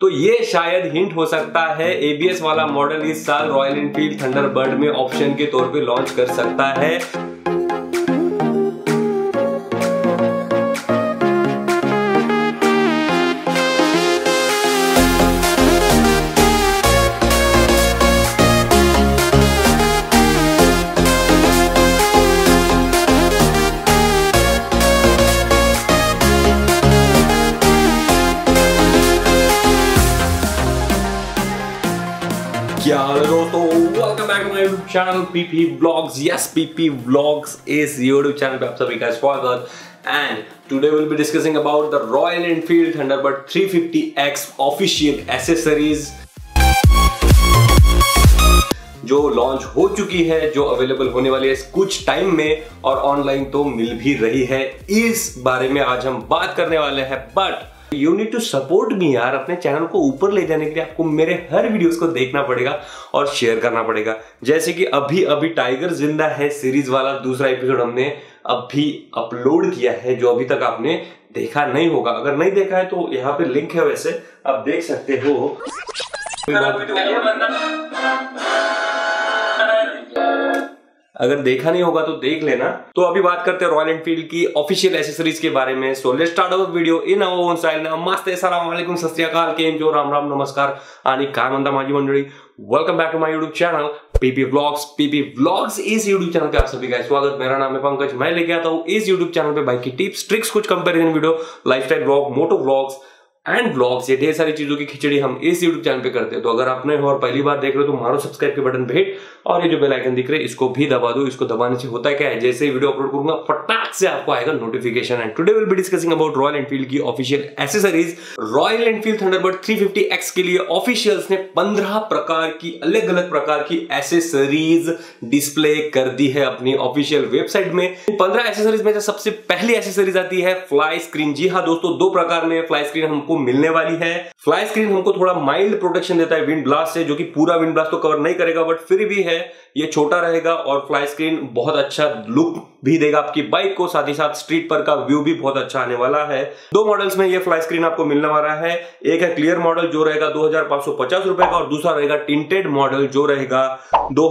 तो ये शायद हिंट हो सकता है एबीएस वाला मॉडल इस साल रॉयल एनफील्ड थंडरबर्ड में ऑप्शन के तौर पे लॉन्च कर सकता है। हाल दोस्तों welcome back to my channel Royal Enfield Thunderbird 350X official accessories जो लॉन्च हो चुकी है, जो अवेलेबल होने वाली है कुछ टाइम में और ऑनलाइन तो मिल भी रही है। इस बारे में आज हम बात करने वाले हैं but you need to support me यार, अपने चैनल को ऊपर ले जाने के लिए आपको मेरे हर वीडियोस को देखना पड़ेगा और शेयर करना पड़ेगा। जैसे कि अभी अभी टाइगर ज़िंदा है सीरीज़ वाला दूसरा एपिसोड हमने अभी अपलोड किया है, जो अभी तक आपने देखा नहीं होगा। अगर नहीं देखा है तो यहाँ पे लिंक है वैसे, आप देख सकते हो। अगर देखा नहीं होगा तो देख लेना। तो अभी बात करते हैं रॉयल एनफील्ड की ऑफिशियल एसेसरीज के बारे में। So let's start our video in our own style मस्त अस्सलाम वालेकुम, सत केम जो राम राम, नमस्कार। आणि काय म्हणता माझी मंडळी welcome back to my YouTube channel PP vlogs PP vlogs इस यूट्यूब चैनल पे आप सभी का स्वागत। मेरा नाम है पंकज। मैं लेके आता हूँ इस यूट्यूब चैनल पे बाइक की टिप्स ट्रिक्स कुछ comparison video lifestyle vlog moto vlogs and blogs ये ढेर सारी चीज़ों की खिचड़ी हम इस यूट्यूब चैनल पे करते हैं। तो अगर आपने और पहली बार देख रहे हो तो मारो सब्सक्राइब के बटन हिट और ये जो बेल आइकन दिख रहे इसको भी दबा दो, इसको दबाने से होता क्या है? जैसे वीडियो अपलोड करूँगा, फटाक से आपको आएगा notification and today will be discussing about Royal Enfield की official accessories Royal Enfield Thunderbird 350X के लिए ऑफिशियल्स ने 15 प्रकार की अलग अलग प्रकार की एसेसरीज डिस्प्ले कर दी है अपनी ऑफिशियल वेबसाइट में। 15 एसेसरीज में सबसे पहली एसेसरीज आती है फ्लाई स्क्रीन जी हाँ दोस्तों, दो प्रकार में फ्लाई स्क्रीन हमको मिलने वाली है। फ्लाई स्क्रीन हमको थोड़ा माइल्ड प्रोटेक्शन देता है विंड ब्लास्ट से, जो कि पूरा विंड ब्लास्ट तो कवर नहीं करेगा बट फिर भी है, ये छोटा रहेगा और फ्लाई स्क्रीन बहुत अच्छा लुक भी देगा आपकी बाइक को। साथ ही साथ स्ट्रीट पर का व्यू भी बहुत अच्छा आने वाला है। दो मॉडल्स में ये फ्लाई स्क्रीन आपको मिलने वाला है। एक है क्लियर मॉडल जो रहेगा दो रुपए का और दूसरा रहेगा टिंटेड मॉडल जो रहेगा दो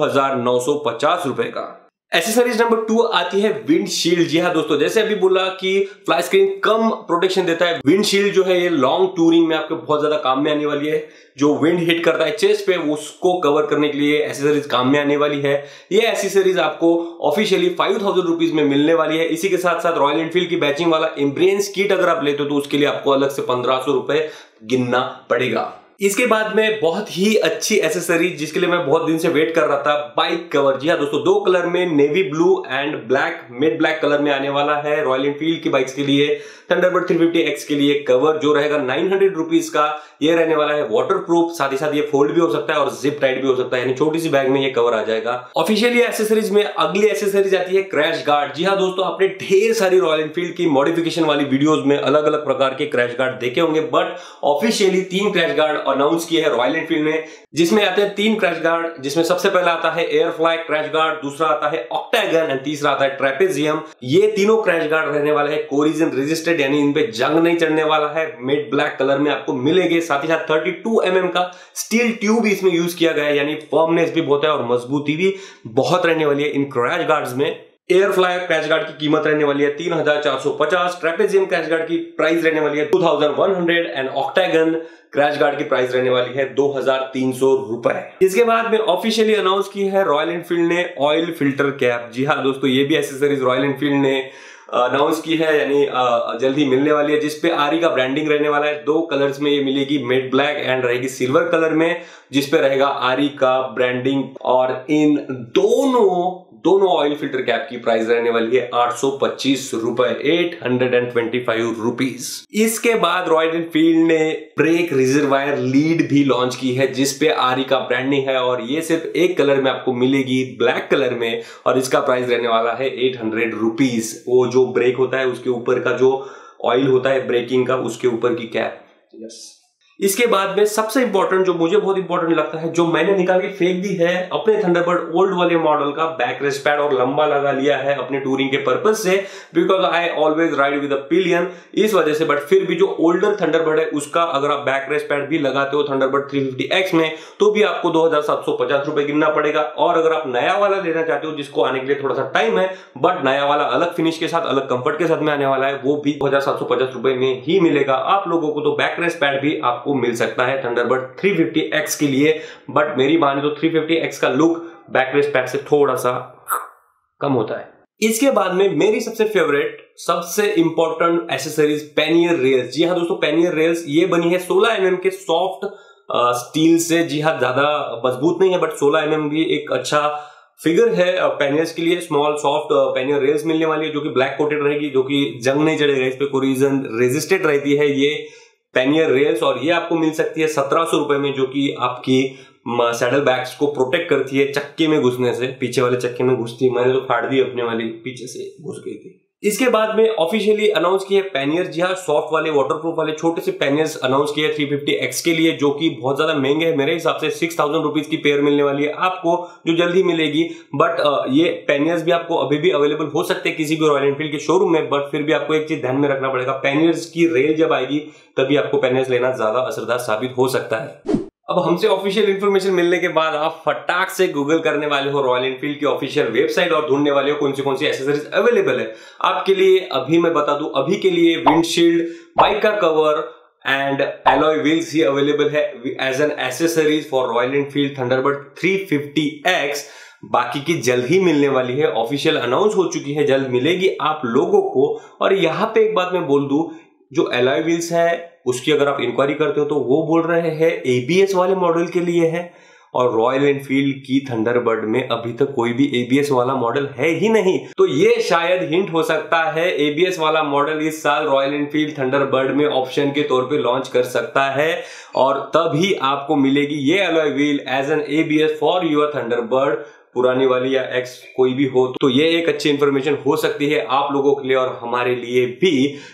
रुपए का। एसेसरीज नंबर टू आती है विंडशील्ड जी हाँ दोस्तों, जैसे अभी बोला कि फ्लाई स्क्रीन कम प्रोटेक्शन देता है विंडशील्ड जो है ये लॉन्ग टूरिंग में आपके बहुत ज़्यादा काम में आने वाली है। जो विंड हिट करता है चेस्ट पे उसको कवर करने के लिए एसेसरीज काम में आने वाली है। ये एसेसरीज आपको ऑफिशियली फाइव थाउज़ेंड रुपीज़ में मिलने वाली है। इसी के साथ साथ रॉयल एनफील्ड की बैचिंग वाला इम्ब्रेन्स किट अगर आप लेते हो तो उसके लिए आपको अलग से पंद्रह सौ रुपए गिनना पड़ेगा। इसके बाद में बहुत ही अच्छी एसेसरी जिसके लिए मैं बहुत दिन से वेट कर रहा था बाइक कवर जी हाँ दोस्तों, दो कलर में navy blue and black mid black colour में आने वाला है रॉयल एनफील्ड की बाइक्स के लिए थंडरबर्ड 350X के लिए कवर जो रहेगा नाइन हंड्रेड रुपीज़ का। ये रहने वाला है वाटर प्रूफ साथ ही साथ ये फोल्ड भी हो सकता है और जिप टाइट भी हो सकता है, यानी छोटी सी बैग में ये कवर आ जाएगा। ऑफिशियली एसेसरीज में अगली एसेसरीज आती है क्रैश गार्ड जी हाँ दोस्तों, आपने ढेर सारी रॉयल एनफील्ड की मॉडिफिकेशन वाली वीडियोज़ में अलग अलग प्रकार के क्रैश गार्ड देखे होंगे बट ऑफिशियली तीन क्रैश गार्ड अनाउंस किए हैं रॉयल एनफील्ड ने जिसमें आते हैं तीन क्रैश गार्ड जिसमें सबसे पहला आता है एयर फ्लाई क्रैश गार्ड दूसरा आता है ऑक्टागन एंड तीसरा आता है ट्रेपेजियम ये तीनों क्रैश गार्ड रहने वाले हैं कोरिजन रेजिस्टेड यानी इन पे जंग नहीं चढ़ने वाला है मिड ब्लैक कलर में आपको मिलेंगे, साथ ही साथ 32 एम mm का स्टील ट्यूब इसमें यूज़ किया गया है, यानी फॉर्मनेस भी बहुत है और मजबूती भी बहुत रहने वाली है इन क्रैश गार्ड्स में। एयर फ्लाई क्रैश गार्ड की कीमत रहने वाली है तीन हज़ार चार सौ पचास, ट्रेपेजियम क्रैश गार्ड की प्राइस रहने वाली है two thousand one hundred and octagon crash guard की प्राइस रहने वाली है दो हज़ार तीन सौ रुपए। इसके बाद में ऑफिशियली अनाउंस की है रॉयल एनफील्ड ने ऑयल फ़िल्टर कैप जी हाँ दोस्तों, ये भी एसेसरीज रॉयल एनफील्ड ने अनाउंस की है, यानी जल्दी मिलने वाली है, जिसपे आरी का ब्रांडिंग रहने वाला है। दो कलर्स में ये मिलेगी मेड ब्लैक एंड रहेगी सिल्वर कलर में, जिसपे रहेगा आरी का ब्रांडिंग और इन दोनों दोनों ऑयल फ़िल्टर कैप की प्राइस रहने वाली है आठ सौ पच्चीस रुपए eight hundred and twenty five rupees इसके बाद रॉयल एनफील्ड ने ब्रेक रिजर्वायर लीड भी लॉन्च की है जिसपे आरी का ब्रांडिंग है और ये सिर्फ़ एक कलर में आपको मिलेगी ब्लैक कलर में, और इसका प्राइस रहने वाला है एट हंड्रेड रुपीज़ वो जो ब्रेक होता है, उसके ऊपर का जो ऑयल होता है ब्रेकिंग का, उसके ऊपर की कैप यस इसके बाद में सबसे इंपॉर्टेंट जो मुझे बहुत इंपॉर्टेंट लगता है, जो मैंने निकाल के फेंक दी है अपने थंडरबर्ड ओल्ड वाले मॉडल का बैक रेस्ट पैड और लंबा लगा लिया है अपने टूरिंग के पर्पज से because I always ride with pillion इस वजह से बट फिर भी जो ओल्डर थंडरबर्ड है, उसका अगर आप बैक रेस्ट पैड भी लगाते हो थंडरबर्ड 350X में तो भी आपको दो हज़ार सात सौ पचास रुपए गिनना पड़ेगा। और अगर आप नया वाला लेना चाहते हो, जिसको आने के लिए थोड़ा सा टाइम है बट नया वाला अलग फिनिश के साथ, अलग कंफर्ट के साथ में आने वाला है, वो भी दो हज़ार रुपए में ही मिलेगा। आप लोगों को तो बैक रेस्ट पैड भी आपको आपको मिल सकता है थंडरबर्ड 350X के लिए बट मेरी माने तो 350X का लुक बैकरेस्ट पैक से थोड़ा सा कम होता है। इसके बाद में मेरी सबसे फेवरेट सबसे इंपॉर्टेंट एसेसरीज पेनियर रेल्स जी हाँ दोस्तों पेनियर रेल्स ये बनी है 16 एम के सॉफ्ट स्टील से। जी हाँ ज़्यादा मज़बूत नहीं है बट 16 एम भी एक अच्छा फिगर है पेनियर्स के लिए। स्मॉल सॉफ्ट पेनियर रेल्स मिलने वाली है, जो कि ब्लैक कोटेड रहेगी, जो कि जंग नहीं चढ़ेगा, इस पे कोई रीजन रेजिस्टेड रहती है ये। पेनियर रेल्स और ये आपको मिल सकती है सत्रह सौ रुपए में, जो कि आपकी सैडल बैग्स को प्रोटेक्ट करती है चक्के में घुसने से, पीछे वाले चक्के में घुसती है। मैंने तो फाड़ दी अपने वाली, पीछे से घुस गई थी। इसके बाद में ऑफिशियली अनाउंस किए पैनियर जी हाँ सॉफ्ट वाले वाटरप्रूफ वाले, छोटे से पैनियर्स अनाउंस किए 350X के लिए, जो कि बहुत ज़्यादा महँगे हैं। मेरे हिसाब से सिक्स थाउज़ेंड रुपीज़ की पेयर मिलने वाली है आपको, जो जल्दी मिलेगी। बट ये पैनियर्स भी आपको अभी भी अवेलेबल हो सकते हैं किसी भी रॉयल एनफील्ड के शोरूम में बट फिर भी आपको एक चीज़ ध्यान में रखना पड़ेगा। पैनियर्स की रेल जब आएगी, तभी आपको पैनियर्स लेना ज़्यादा असरदार साबित हो सकता है। अब हमसे ऑफिशियल इन्फॉर्मेशन मिलने के बाद आप फटाक से गूगल करने वाले हो रॉयल एनफील्ड की ऑफिशियल वेबसाइट और ढूँढने वाले हो कौन सी कौन सी एसेसरीज अवेलेबल है। आपके लिए अभी मैं बता दूँ, अभी के लिए विंडशील्ड बाइक का कवर एंड एलॉय व्हील्स ही अवेलेबल है as an accessories for Royal Enfield Thunderbird 350X बाकी की जल्द ही मिलने वाली है ऑफिशियल अनाउंस हो चुकी है, जल्द मिलेगी आप लोगों को। और यहाँ पे एक बात मैं बोल दूँ, जो एलॉय व्हील्स है उसकी अगर आप इंक्वायरी करते हो तो वो बोल रहे हैं एबीएस वाले मॉडल के लिए है। और रॉयल एनफील्ड की थंडरबर्ड में अभी तक कोई भी एबीएस वाला मॉडल है ही नहीं। तो ये शायद हिंट हो सकता है एबीएस वाला मॉडल इस साल रॉयल एनफील्ड थंडरबर्ड में ऑप्शन के तौर पे लॉन्च कर सकता है। और तभी आपको मिलेगी ये alloy wheel as an ABS for your Thunderbird पुरानी वाली या एक्स कोई भी हो तो ये एक अच्छी इंफॉर्मेशन हो सकती है आप लोगों के लिए और हमारे लिए भी।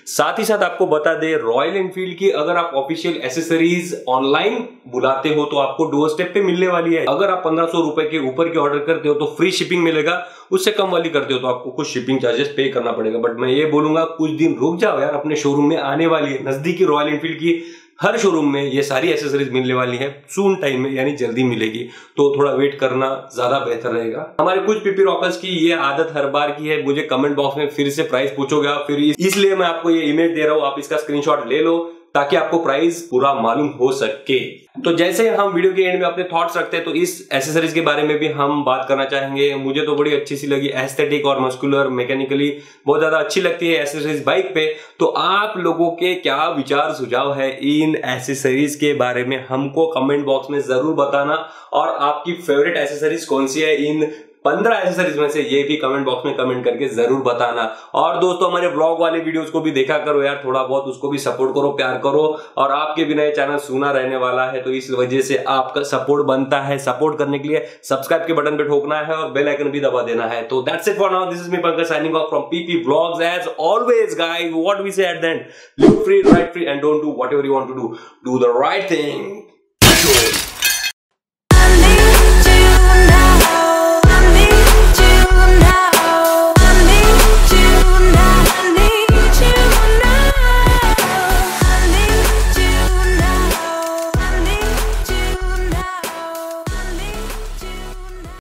साथ ही साथ आपको बता दे रॉयल एनफील्ड की अगर आप ऑफिशियल एसेसरीज ऑनलाइन बुलाते हो तो आपको डोर स्टेप पे मिलने वाली है। अगर आप पंद्रह सौ रुपए के ऊपर की ऑर्डर करते हो तो फ्री शिपिंग मिलेगा। उससे कम वाली करते हो तो आपको कुछ शिपिंग चार्जेस पे करना पड़ेगा। बट मैं ये बोलूँगा, कुछ दिन रुक जाओ यार, अपने शोरूम में आने वाली है। नजदीकी रॉयल एनफील्ड की हर शोरूम में ये सारी एसेसरीज मिलने वाली है। सून टाइम में, यानी जल्दी मिलेगी। तो थोड़ा वेट करना ज़्यादा बेहतर रहेगा। हमारे कुछ पीपी रॉकर्स की ये आदत हर बार की है। मुझे कमेंट बॉक्स में फिर से प्राइस पूछोगे आप। फिर इसलिए मैं आपको ये इमेज दे रहा हूँ। आप इसका स्क्रीनशॉट ले लो। ताकि आपको प्राइस पूरा मालूम हो सके। तो जैसे हम वीडियो के एंड में अपने थॉट्स रखते हैं तो इस एसेसरीज के बारे में भी हम बात करना चाहेंगे। मुझे तो बड़ी अच्छी सी लगी एस्थेटिक और मस्कुलर मैकेनिकली बहुत ज़्यादा अच्छी लगती है एसेसरीज बाइक पे। तो आप लोगों के क्या विचार, सुझाव है इन एसेसरीज के बारे में? हमको कमेंट बॉक्स में ज़रूर बताना। और आपकी फेवरेट एसेसरीज कौन सी है इन पंद्रह एसेसरीज में से ये भी कमेंट बॉक्स में कमेंट करके ज़रूर बताना। और दोस्तों, हमारे ब्लॉग वाले वीडियोस को भी देखा करो यार, थोड़ा बहुत उसको भी सपोर्ट करो, प्यार करो। और आपके बिना ये चैनल सुना रहने वाला है तो इस वजह से आपका सपोर्ट बनता है। सपोर्ट करने के लिए सब्सक्राइब के बटन पे ठोकना है और बेल आइकन भी दबा देना है। तो that's it for now this is me Pankaj signing off from PP blogs as always guys what we say at the end live free ride free and don't do whatever you want to do do the right thing